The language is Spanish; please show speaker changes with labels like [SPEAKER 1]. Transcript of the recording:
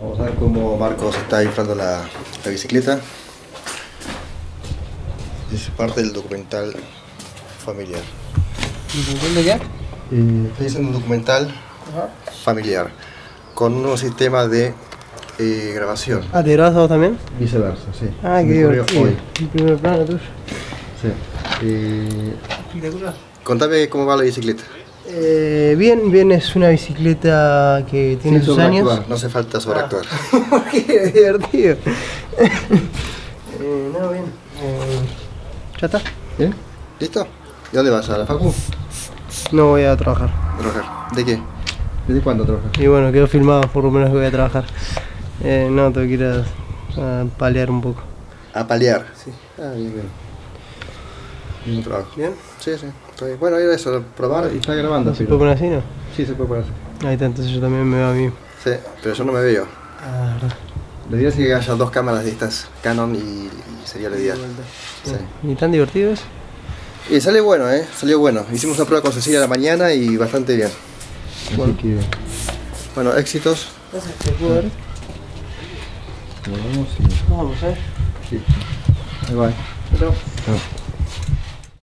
[SPEAKER 1] Vamos a ver cómo Marcos está inflando la, la bicicleta. Es parte del documental familiar.
[SPEAKER 2] ¿De qué?
[SPEAKER 1] Eh, estoy haciendo un documental familiar con un nuevo sistema de eh, grabación.
[SPEAKER 2] Ah, ¿te grabas vos también?
[SPEAKER 1] Viceversa, sí.
[SPEAKER 2] Ah, qué divertido.
[SPEAKER 1] hoy.
[SPEAKER 2] El primer plano tuyo.
[SPEAKER 1] Sí. Eh, contame cómo va la bicicleta.
[SPEAKER 2] Eh, bien, bien, es una bicicleta que tiene sus años.
[SPEAKER 1] No hace falta sobreactuar.
[SPEAKER 2] Qué divertido. eh, no, bien. Eh, ¿Ya está?
[SPEAKER 1] ¿Bien? ¿Listo? ¿De dónde vas? ¿A la Facu?
[SPEAKER 2] No voy a trabajar.
[SPEAKER 1] ¿A trabajar? ¿De qué? ¿Desde cuándo trabajas?
[SPEAKER 2] Y bueno, quedó filmado por lo menos que voy a trabajar. Eh, no, tengo que ir a, a palear un poco.
[SPEAKER 1] A paliar.
[SPEAKER 2] Sí.
[SPEAKER 1] Ah, bien, bien. Bien trabajo.
[SPEAKER 2] ¿Bien?
[SPEAKER 1] Sí, sí. Está bien. Bueno, era eso, probar y está grabando.
[SPEAKER 2] ¿No se puede poner así, no?
[SPEAKER 1] Sí, se puede poner así.
[SPEAKER 2] Ahí está, entonces yo también me veo a mí.
[SPEAKER 1] Sí, pero yo no me veo.
[SPEAKER 2] Ah, verdad.
[SPEAKER 1] La idea es que haya dos cámaras de estas Canon y, y sería la ideal. Sí.
[SPEAKER 2] ¿Y tan divertido es?
[SPEAKER 1] Y salió bueno, ¿eh? Salió bueno. Hicimos una prueba con Cecilia a la mañana y bastante bien.
[SPEAKER 2] Bueno.
[SPEAKER 1] Así que, bueno, éxitos. Vemos y...
[SPEAKER 2] Vamos, eh.
[SPEAKER 1] Sí. Bye bye.
[SPEAKER 2] Chao.
[SPEAKER 1] Chao.